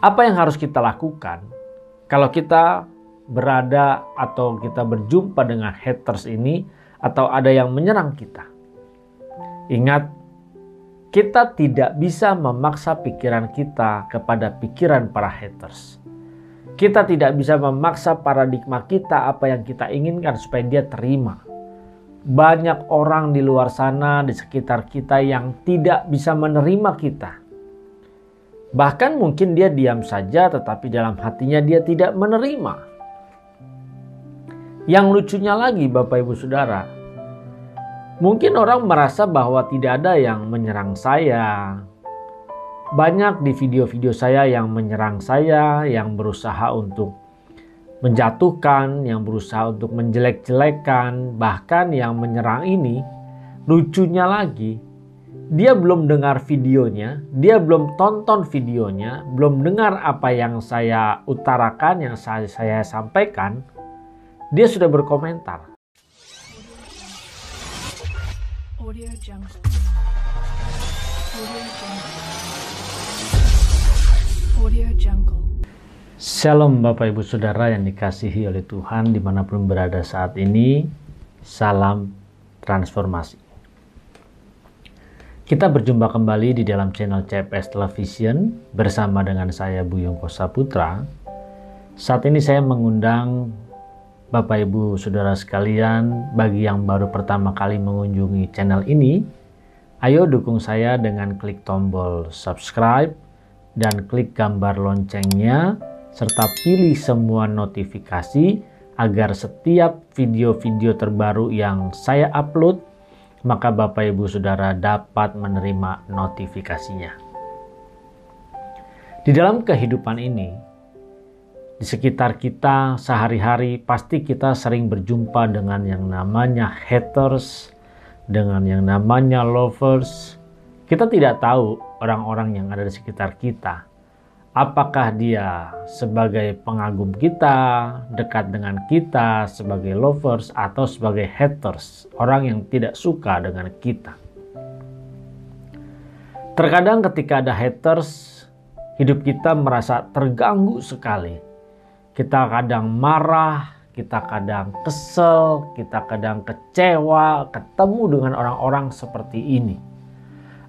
Apa yang harus kita lakukan kalau kita berada atau kita berjumpa dengan haters ini atau ada yang menyerang kita? Ingat, kita tidak bisa memaksa pikiran kita kepada pikiran para haters. Kita tidak bisa memaksa paradigma kita apa yang kita inginkan supaya dia terima. Banyak orang di luar sana, di sekitar kita yang tidak bisa menerima kita Bahkan mungkin dia diam saja tetapi dalam hatinya dia tidak menerima. Yang lucunya lagi Bapak Ibu Saudara, mungkin orang merasa bahwa tidak ada yang menyerang saya. Banyak di video-video saya yang menyerang saya, yang berusaha untuk menjatuhkan, yang berusaha untuk menjelek-jelekan, bahkan yang menyerang ini lucunya lagi dia belum dengar videonya, dia belum tonton videonya, belum dengar apa yang saya utarakan, yang saya, saya sampaikan, dia sudah berkomentar. Audio Jungle. Audio Jungle. Audio Jungle. Shalom Bapak Ibu Saudara yang dikasihi oleh Tuhan di mana pun berada saat ini. Salam transformasi. Kita berjumpa kembali di dalam channel CPS Television bersama dengan saya Buyung Kosa Putra. Saat ini saya mengundang Bapak Ibu Saudara sekalian bagi yang baru pertama kali mengunjungi channel ini, ayo dukung saya dengan klik tombol subscribe dan klik gambar loncengnya serta pilih semua notifikasi agar setiap video-video terbaru yang saya upload maka Bapak Ibu Saudara dapat menerima notifikasinya. Di dalam kehidupan ini, di sekitar kita sehari-hari pasti kita sering berjumpa dengan yang namanya haters, dengan yang namanya lovers. Kita tidak tahu orang-orang yang ada di sekitar kita apakah dia sebagai pengagum kita, dekat dengan kita, sebagai lovers, atau sebagai haters, orang yang tidak suka dengan kita. Terkadang ketika ada haters, hidup kita merasa terganggu sekali. Kita kadang marah, kita kadang kesel, kita kadang kecewa, ketemu dengan orang-orang seperti ini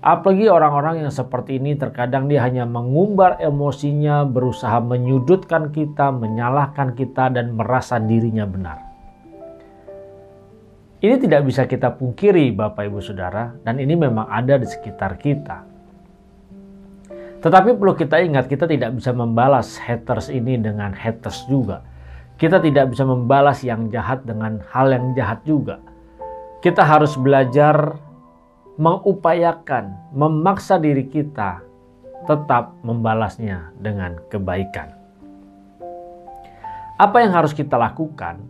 Apalagi orang-orang yang seperti ini terkadang dia hanya mengumbar emosinya, berusaha menyudutkan kita, menyalahkan kita, dan merasa dirinya benar. Ini tidak bisa kita pungkiri Bapak Ibu Saudara, dan ini memang ada di sekitar kita. Tetapi perlu kita ingat kita tidak bisa membalas haters ini dengan haters juga. Kita tidak bisa membalas yang jahat dengan hal yang jahat juga. Kita harus belajar mengupayakan, memaksa diri kita tetap membalasnya dengan kebaikan. Apa yang harus kita lakukan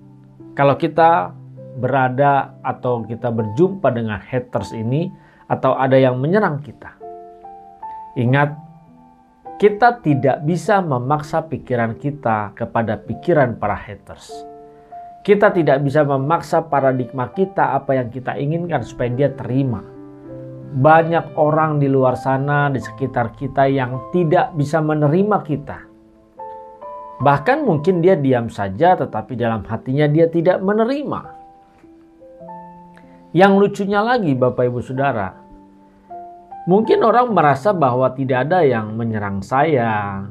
kalau kita berada atau kita berjumpa dengan haters ini atau ada yang menyerang kita? Ingat, kita tidak bisa memaksa pikiran kita kepada pikiran para haters. Kita tidak bisa memaksa paradigma kita apa yang kita inginkan supaya dia terima banyak orang di luar sana, di sekitar kita yang tidak bisa menerima kita. Bahkan mungkin dia diam saja, tetapi dalam hatinya dia tidak menerima. Yang lucunya lagi, Bapak Ibu Saudara, mungkin orang merasa bahwa tidak ada yang menyerang saya.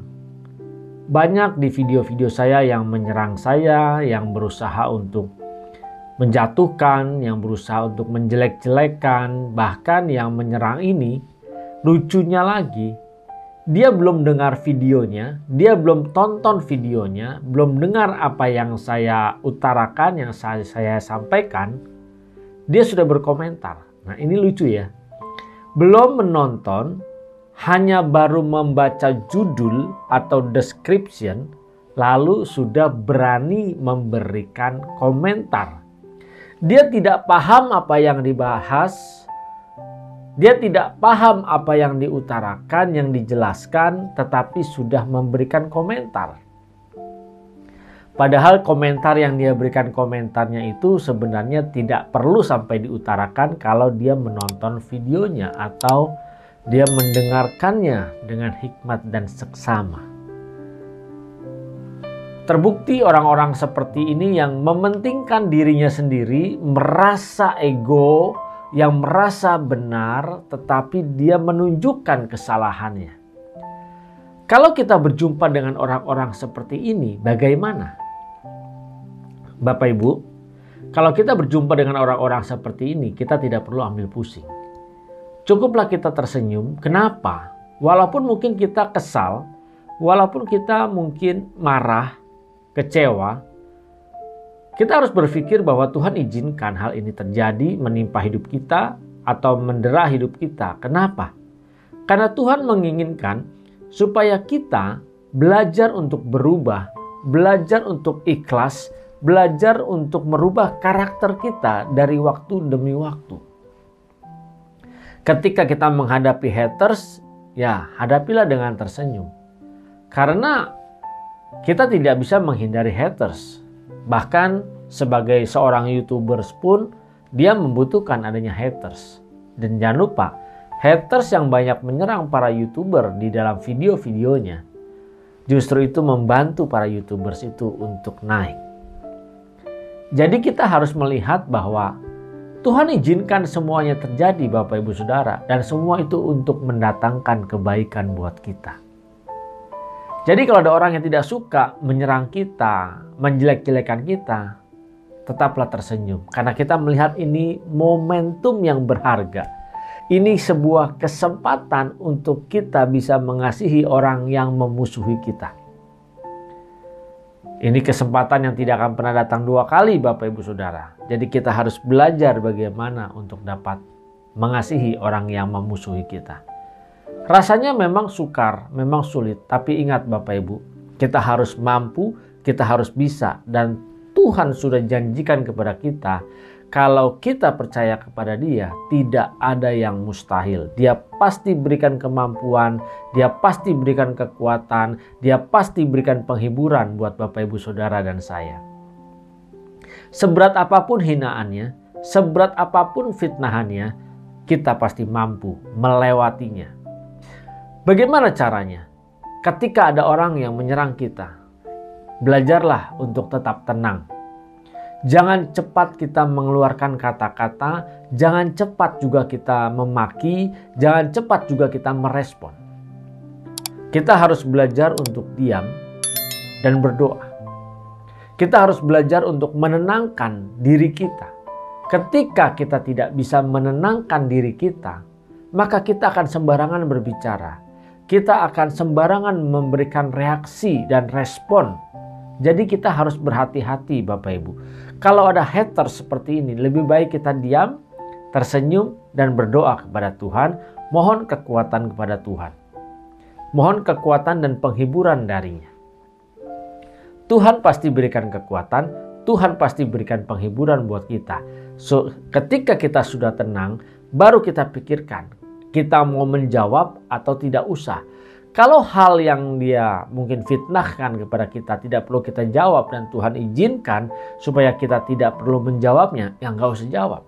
Banyak di video-video saya yang menyerang saya, yang berusaha untuk menjatuhkan, yang berusaha untuk menjelek-jelekan, bahkan yang menyerang ini, lucunya lagi, dia belum dengar videonya, dia belum tonton videonya, belum dengar apa yang saya utarakan, yang saya, saya sampaikan, dia sudah berkomentar. Nah ini lucu ya. Belum menonton, hanya baru membaca judul atau description, lalu sudah berani memberikan komentar. Dia tidak paham apa yang dibahas. Dia tidak paham apa yang diutarakan, yang dijelaskan, tetapi sudah memberikan komentar. Padahal komentar yang dia berikan komentarnya itu sebenarnya tidak perlu sampai diutarakan kalau dia menonton videonya atau dia mendengarkannya dengan hikmat dan seksama. Terbukti orang-orang seperti ini yang mementingkan dirinya sendiri, merasa ego, yang merasa benar, tetapi dia menunjukkan kesalahannya. Kalau kita berjumpa dengan orang-orang seperti ini, bagaimana? Bapak Ibu, kalau kita berjumpa dengan orang-orang seperti ini, kita tidak perlu ambil pusing. Cukuplah kita tersenyum. Kenapa? Walaupun mungkin kita kesal, walaupun kita mungkin marah, kecewa, kita harus berpikir bahwa Tuhan izinkan hal ini terjadi menimpa hidup kita atau mendera hidup kita. Kenapa? Karena Tuhan menginginkan supaya kita belajar untuk berubah, belajar untuk ikhlas, belajar untuk merubah karakter kita dari waktu demi waktu. Ketika kita menghadapi haters, ya hadapilah dengan tersenyum. Karena kita tidak bisa menghindari haters. Bahkan sebagai seorang YouTubers pun dia membutuhkan adanya haters. Dan jangan lupa, haters yang banyak menyerang para YouTuber di dalam video-videonya justru itu membantu para YouTubers itu untuk naik. Jadi kita harus melihat bahwa Tuhan izinkan semuanya terjadi Bapak Ibu Saudara dan semua itu untuk mendatangkan kebaikan buat kita. Jadi kalau ada orang yang tidak suka menyerang kita, menjelek-jelekan kita, tetaplah tersenyum. Karena kita melihat ini momentum yang berharga. Ini sebuah kesempatan untuk kita bisa mengasihi orang yang memusuhi kita. Ini kesempatan yang tidak akan pernah datang dua kali Bapak Ibu Saudara. Jadi kita harus belajar bagaimana untuk dapat mengasihi orang yang memusuhi kita. Rasanya memang sukar, memang sulit, tapi ingat Bapak Ibu, kita harus mampu, kita harus bisa dan Tuhan sudah janjikan kepada kita kalau kita percaya kepada Dia, tidak ada yang mustahil. Dia pasti berikan kemampuan, Dia pasti berikan kekuatan, Dia pasti berikan penghiburan buat Bapak, Ibu, saudara, dan saya. Seberat apa pun hinaannya, seberat apa pun fitnahannya, kita pasti mampu melewatinya. Bagaimana caranya? Ketika ada orang yang menyerang kita, belajarlah untuk tetap tenang. Jangan cepat kita mengeluarkan kata-kata, jangan cepat juga kita memaki, jangan cepat juga kita merespon. Kita harus belajar untuk diam dan berdoa. Kita harus belajar untuk menenangkan diri kita. Ketika kita tidak bisa menenangkan diri kita, maka kita akan sembarangan berbicara kita akan sembarangan memberikan reaksi dan respon. Jadi kita harus berhati-hati Bapak Ibu. Kalau ada hater seperti ini, lebih baik kita diam, tersenyum, dan berdoa kepada Tuhan. Mohon kekuatan kepada Tuhan. Mohon kekuatan dan penghiburan darinya. Tuhan pasti berikan kekuatan, Tuhan pasti berikan penghiburan buat kita. So, ketika kita sudah tenang, baru kita pikirkan kita mau menjawab atau tidak usah. Kalau hal yang dia mungkin fitnahkan kepada kita tidak perlu kita jawab dan Tuhan izinkan supaya kita tidak perlu menjawabnya, ya nggak usah jawab.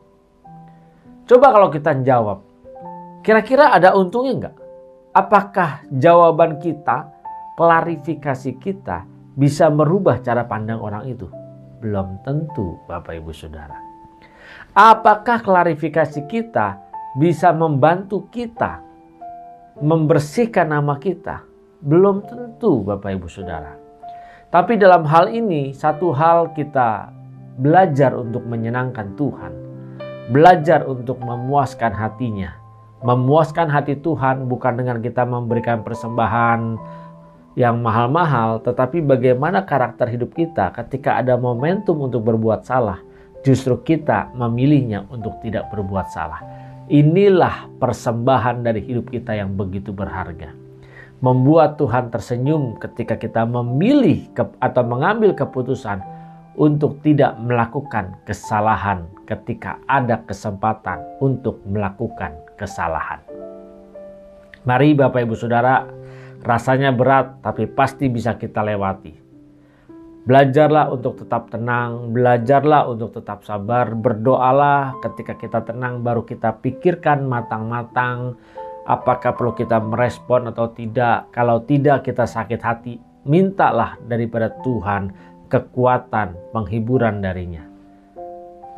Coba kalau kita jawab, kira-kira ada untungnya nggak? Apakah jawaban kita, klarifikasi kita bisa merubah cara pandang orang itu? Belum tentu Bapak Ibu Saudara. Apakah klarifikasi kita bisa membantu kita membersihkan nama kita? Belum tentu Bapak Ibu Saudara. Tapi dalam hal ini satu hal kita belajar untuk menyenangkan Tuhan. Belajar untuk memuaskan hatinya. Memuaskan hati Tuhan bukan dengan kita memberikan persembahan yang mahal-mahal, tetapi bagaimana karakter hidup kita ketika ada momentum untuk berbuat salah, justru kita memilihnya untuk tidak berbuat salah. Inilah persembahan dari hidup kita yang begitu berharga. Membuat Tuhan tersenyum ketika kita memilih atau mengambil keputusan untuk tidak melakukan kesalahan ketika ada kesempatan untuk melakukan kesalahan. Mari Bapak Ibu Saudara, rasanya berat tapi pasti bisa kita lewati. Belajarlah untuk tetap tenang, belajarlah untuk tetap sabar, berdoalah ketika kita tenang baru kita pikirkan matang-matang apakah perlu kita merespon atau tidak. Kalau tidak kita sakit hati, mintalah daripada Tuhan kekuatan, penghiburan darinya.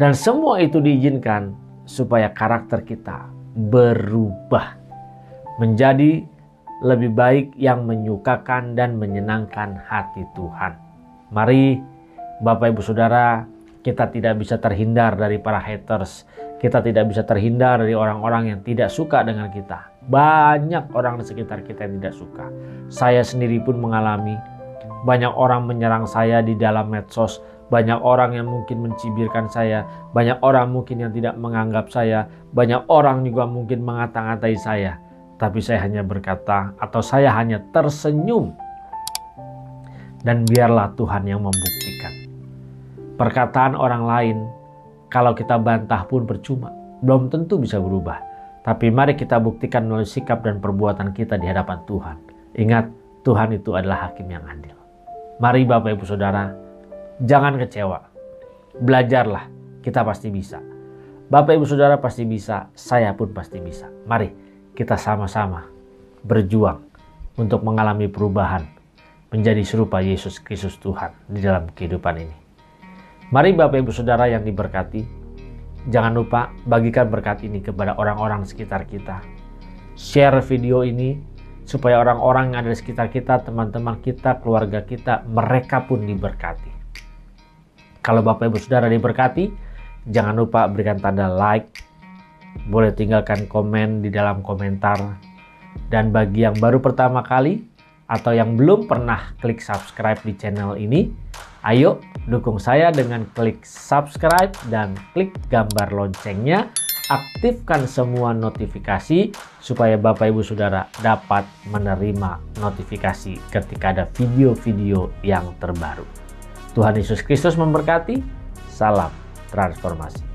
Dan semua itu diizinkan supaya karakter kita berubah menjadi lebih baik yang menyukakan dan menyenangkan hati Tuhan. Mari Bapak Ibu Saudara, kita tidak bisa terhindar dari para haters. Kita tidak bisa terhindar dari orang-orang yang tidak suka dengan kita. Banyak orang di sekitar kita yang tidak suka. Saya sendiri pun mengalami banyak orang menyerang saya di dalam medsos, banyak orang yang mungkin mencibirkan saya, banyak orang mungkin yang tidak menganggap saya, banyak orang juga mungkin mengata-ngatai saya. Tapi saya hanya berkata atau saya hanya tersenyum. Dan biarlah Tuhan yang membuktikan. Perkataan orang lain kalau kita bantah pun percuma, belum tentu bisa berubah. Tapi mari kita buktikan melalui sikap dan perbuatan kita di hadapan Tuhan. Ingat, Tuhan itu adalah hakim yang adil. Mari Bapak Ibu Saudara, jangan kecewa. Belajarlah, kita pasti bisa. Bapak Ibu Saudara pasti bisa, saya pun pasti bisa. Mari kita sama-sama berjuang untuk mengalami perubahan menjadi serupa Yesus Kristus Tuhan di dalam kehidupan ini. Mari Bapak Ibu Saudara yang diberkati, jangan lupa bagikan berkat ini kepada orang-orang sekitar kita. Share video ini supaya orang-orang yang ada di sekitar kita, teman-teman kita, keluarga kita, mereka pun diberkati. Kalau Bapak Ibu Saudara diberkati, jangan lupa berikan tanda like, boleh tinggalkan komen di dalam komentar. Dan bagi yang baru pertama kali atau yang belum pernah klik subscribe di channel ini, ayo dukung saya dengan klik subscribe dan klik gambar loncengnya aktifkan semua notifikasi supaya Bapak Ibu Saudara dapat menerima notifikasi ketika ada video-video yang terbaru. Tuhan Yesus Kristus memberkati. Salam transformasi.